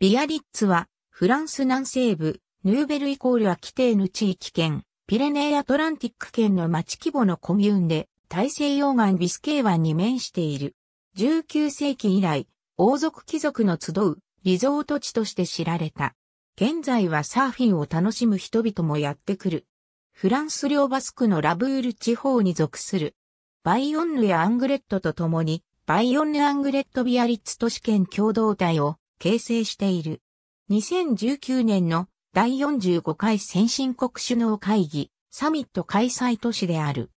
ビアリッツは、フランス南西部、ヌーベルイコールアキテーヌ地域圏、ピレネーアトランティック圏の町規模のコミューンで、大西洋岸ビスケー湾に面している。19世紀以来、王族貴族の集うリゾート地として知られた。現在はサーフィンを楽しむ人々もやってくる。フランス領バスクのラブール地方に属する。バイオンヌやアングレットと共に、バイオンヌアングレットビアリッツ都市圏共同体を形成している。2019年の第45回先進国首脳会議、サミット開催都市である。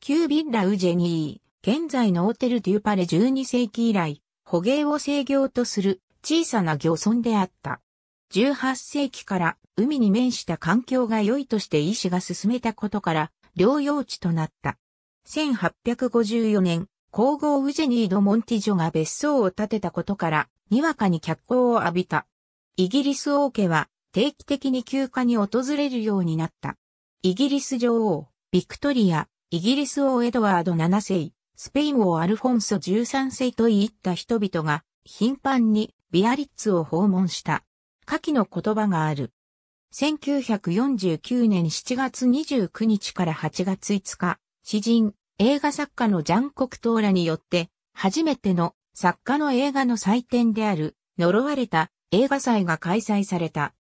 キュービッラ・ウジェニー、現在のオーテル・デュパレ12世紀以来、捕鯨を制御とする小さな漁村であった。18世紀から海に面した環境が良いとして医師が進めたことから、療養地となった。1854年、皇后ウジェニード・モンティジョが別荘を建てたことから、にわかに脚光を浴びた。イギリス王家は定期的に休暇に訪れるようになった。イギリス女王、ビクトリア、イギリス王エドワード7世、スペイン王アルフォンソ13世といった人々が頻繁にビアリッツを訪問した。下記の言葉がある。1949年7月29日から8月5日、詩人、映画作家のジャン・コクトーラによって、初めての作家の映画の祭典である、呪われた映画祭が開催された。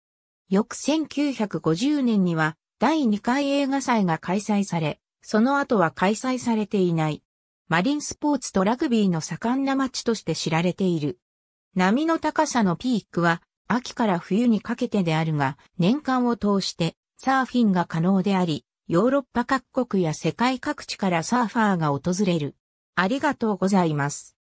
翌1950年には、第2回映画祭が開催され、その後は開催されていない。マリンスポーツとラグビーの盛んな街として知られている。波の高さのピークは秋から冬にかけてであるが、年間を通してサーフィンが可能であり、ヨーロッパ各国や世界各地からサーファーが訪れる。ありがとうございます。